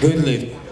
Good living.